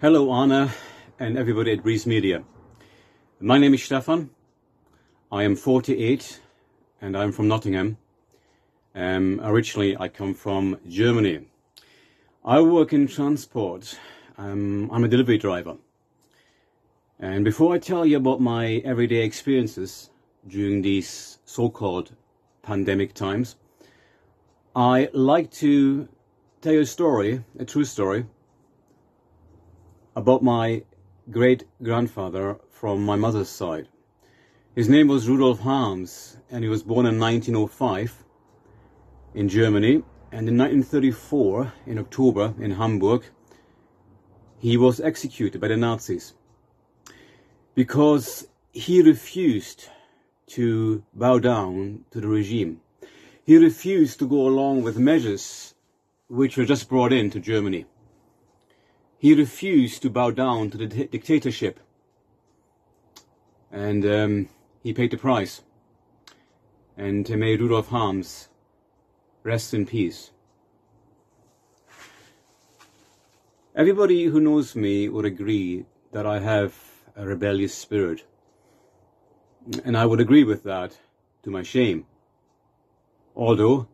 Hello, Anna, and everybody at Brees Media. My name is Stephan. I am 48 and I'm from Nottingham. Um, originally, I come from Germany. I work in transport. Um, I'm a delivery driver. And before I tell you about my everyday experiences during these so-called pandemic times, I like to tell you a story, a true story, about my great grandfather from my mother's side. His name was Rudolf Harms, and he was born in 1905 in Germany. And in 1934, in October, in Hamburg, he was executed by the Nazis because he refused to bow down to the regime. He refused to go along with measures which were just brought into Germany. He refused to bow down to the dictatorship. And um, he paid the price. And may Rudolf Harms rest in peace. Everybody who knows me would agree that I have a rebellious spirit. And I would agree with that to my shame. Although,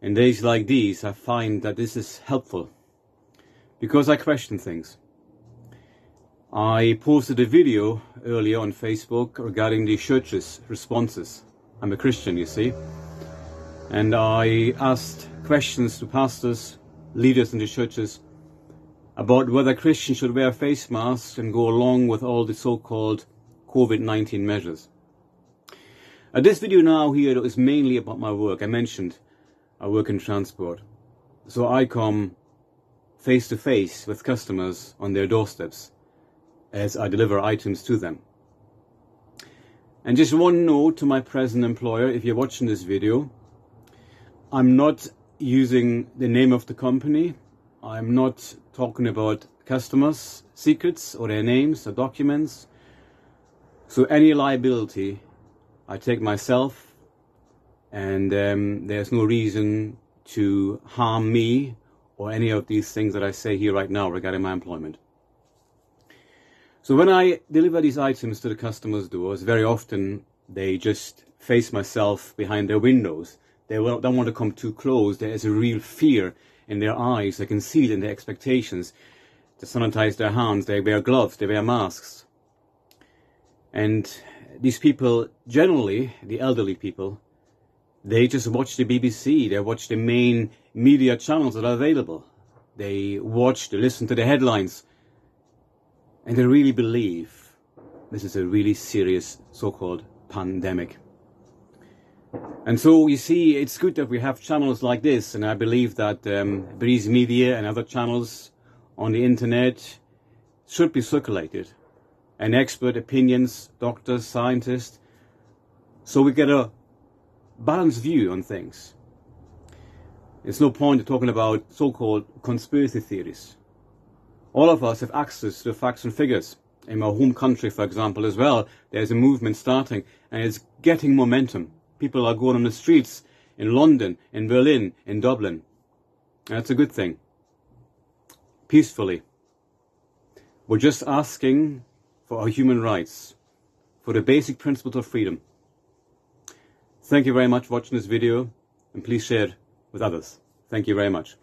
in days like these, I find that this is helpful because I question things. I posted a video earlier on Facebook regarding the church's responses. I'm a Christian, you see. And I asked questions to pastors, leaders in the churches, about whether Christians should wear face masks and go along with all the so-called COVID-19 measures. Uh, this video now here is mainly about my work. I mentioned I work in transport. So I come face to face with customers on their doorsteps as I deliver items to them. And just one note to my present employer, if you're watching this video, I'm not using the name of the company. I'm not talking about customers' secrets or their names or documents. So any liability I take myself and um, there's no reason to harm me or any of these things that I say here right now regarding my employment. So when I deliver these items to the customers' doors, very often they just face myself behind their windows. They don't want to come too close. There is a real fear in their eyes. I can see it in their expectations. They sanitize their hands, they wear gloves, they wear masks. And these people, generally, the elderly people, they just watch the BBC, they watch the main media channels that are available. They watch, they listen to the headlines, and they really believe this is a really serious so-called pandemic. And so you see, it's good that we have channels like this, and I believe that um, Brees Media and other channels on the internet should be circulated. And expert opinions, doctors, scientists, so we get a balanced view on things. It's no point in talking about so-called conspiracy theories. All of us have access to facts and figures. In my home country, for example, as well, there's a movement starting and it's getting momentum. People are going on the streets in London, in Berlin, in Dublin. That's a good thing. Peacefully. We're just asking for our human rights, for the basic principles of freedom. Thank you very much for watching this video and please share it with others. Thank you very much.